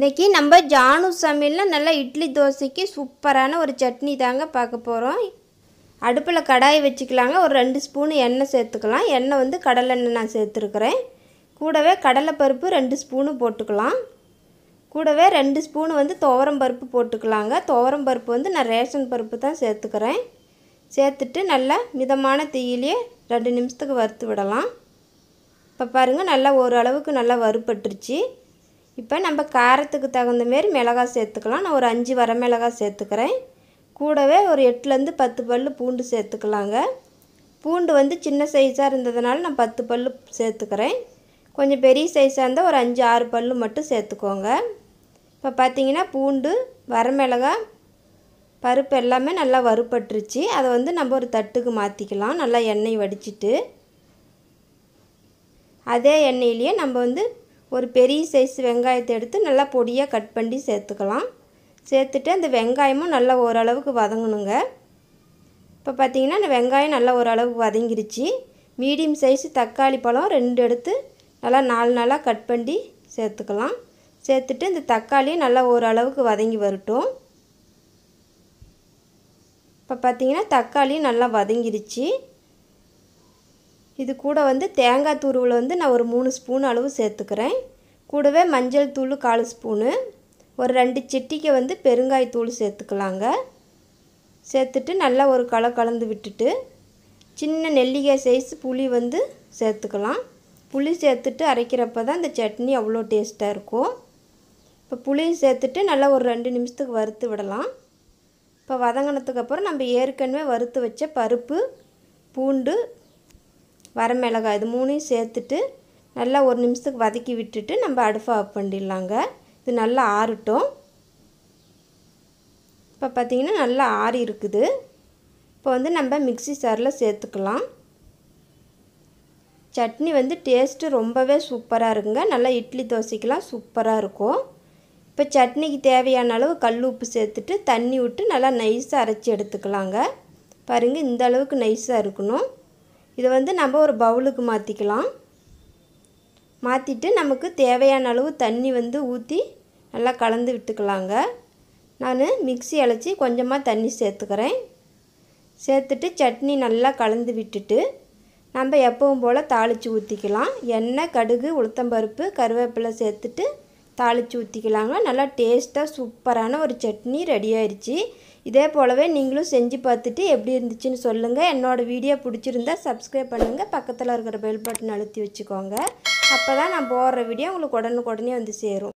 இன்றைக்கி நம்ம ஜானு சமையலில் நல்லா இட்லி தோசைக்கு சூப்பரான ஒரு சட்னி தாங்க பார்க்க போகிறோம் அடுப்பில் கடாய் வச்சுக்கலாங்க. ஒரு ரெண்டு ஸ்பூன் எண்ணெய் சேர்த்துக்கலாம். எண்ணெய் வந்து கடலெண்ணெய் நான் சேர்த்துருக்குறேன். கூடவே கடலைப்பருப்பு ரெண்டு ஸ்பூனு போட்டுக்கலாம். கூடவே ரெண்டு ஸ்பூன் வந்து துவரம் பருப்பு போட்டுக்கலாங்க. துவரம் பருப்பு வந்து நான் ரேஷன் பருப்பு தான் சேர்த்துக்கிறேன். சேர்த்துட்டு நல்லா மிதமான தீயிலே ரெண்டு நிமிஷத்துக்கு வறுத்து விடலாம். இப்போ பாருங்கள் நல்லா ஓரளவுக்கு நல்லா வறுப்பட்டுருச்சு இப்போ நம்ம காரத்துக்கு தகுந்த மாரி மிளகாய் சேர்த்துக்கலாம். நான் ஒரு அஞ்சு வர மிளகாய் சேர்த்துக்கிறேன். கூடவே ஒரு எட்டுலேருந்து பத்து பல் பூண்டு சேர்த்துக்கலாங்க. பூண்டு வந்து சின்ன சைஸாக இருந்ததுனால நான் பத்து பல் சேர்த்துக்கிறேன். கொஞ்சம் பெரிய சைஸாக இருந்தால் ஒரு அஞ்சு ஆறு பல் மட்டும் சேர்த்துக்கோங்க. இப்போ பார்த்தீங்கன்னா பூண்டு வரமிளகாய் பருப்பு எல்லாமே நல்லா வறுபட்டுருச்சு. அதை வந்து நம்ம ஒரு தட்டுக்கு மாற்றிக்கலாம் நல்லா எண்ணெய் வடிச்சிட்டு. அதே எண்ணெயிலேயே நம்ம வந்து ஒரு பெரிய சைஸ் வெங்காயத்தை எடுத்து நல்லா பொடியாக கட் பண்ணி சேர்த்துக்கலாம். சேர்த்துட்டு அந்த வெங்காயமும் நல்லா ஓரளவுக்கு வதங்கணுங்க. இப்போ பார்த்தீங்கன்னா அந்த வெங்காயம் நல்லா ஓரளவுக்கு வதங்கிருச்சு. மீடியம் சைஸ் தக்காளி பழம் ரெண்டு எடுத்து நல்லா நாலு நாளாக கட் பண்ணி சேர்த்துக்கலாம். சேர்த்துட்டு இந்த தக்காளியும் நல்லா ஓரளவுக்கு வதங்கி வரட்டும். இப்போ பார்த்தீங்கன்னா தக்காளியும் நல்லா வதங்கிருச்சு. இது கூட வந்து தேங்காய் துருவில் வந்து நான் ஒரு மூணு ஸ்பூன் அளவு சேர்த்துக்கிறேன். கூடவே மஞ்சள் தூள் கால் ஸ்பூனு. ஒரு ரெண்டு சிட்டிக்கு வந்து பெருங்காயத்தூள் சேர்த்துக்கலாங்க. சேர்த்துட்டு நல்லா ஒரு களை கலந்து விட்டுட்டு சின்ன நெல்லிக்காய் சைஸ் புளி வந்து சேர்த்துக்கலாம். புளி சேர்த்துட்டு அரைக்கிறப்ப தான் இந்த சட்னி அவ்வளோ டேஸ்ட்டாக இருக்கும். இப்போ புளியும் சேர்த்துட்டு நல்லா ஒரு ரெண்டு நிமிஷத்துக்கு வறுத்து விடலாம். இப்போ வதங்கினதுக்கப்புறம் நம்ம ஏற்கனவே வறுத்து வச்ச பருப்பு பூண்டு வரமிளகாய் இது மூணையும் சேர்த்துட்டு நல்லா ஒரு நிமிஷத்துக்கு வதக்கி விட்டுட்டு நம்ம அடுப்பை ஆஃப் பண்ணிடலாங்க. இது நல்லா ஆறட்டும். இப்போ பார்த்திங்கன்னா நல்லா ஆறி இருக்குது. இப்போ வந்து நம்ம மிக்சி சாரில் சேர்த்துக்கலாம். சட்னி வந்து டேஸ்ட்டு ரொம்பவே சூப்பராக இருக்குங்க. நல்லா இட்லி தோசைக்கெலாம் சூப்பராக இருக்கும். இப்போ சட்னிக்கு தேவையான அளவு கல் உப்பு சேர்த்துட்டு தண்ணி விட்டு நல்லா நைஸாக அரைச்சி எடுத்துக்கலாங்க. பாருங்கள் இந்த அளவுக்கு நைஸாக இருக்கணும். இதை வந்து நம்ம ஒரு பவுலுக்கு மாற்றிக்கலாம் மாற்றிட்டு நமக்கு தேவையான அளவு தண்ணி வந்து ஊற்றி நல்லா கலந்து விட்டுக்கலாங்க. நான் மிக்சி அழைச்சி கொஞ்சமாக தண்ணி சேர்த்துக்கிறேன். சேர்த்துட்டு சட்னி நல்லா கலந்து விட்டுட்டு நம்ம எப்பவும் போல் தாளித்து ஊற்றிக்கலாம் எண்ணெய் கடுகு உளுத்தம்பருப்பு கருவேப்பிலை சேர்த்துட்டு தாளித்து ஊற்றிக்கலாங்க நல்லா டேஸ்ட்டாக சூப்பரான ஒரு சட்னி ரெடி ஆயிடுச்சு இதே போலவே நீங்களும் செஞ்சு பார்த்துட்டு எப்படி இருந்துச்சுன்னு சொல்லுங்கள் என்னோடய வீடியோ பிடிச்சிருந்தா சப்ஸ்கிரைப் பண்ணுங்கள் பக்கத்தில் இருக்கிற பெல் பட்டன் அழுத்தி வச்சுக்கோங்க. அப்போ தான் நான் போடுற வீடியோ உங்களுக்கு உடனுக்குடனே வந்து சேரும்.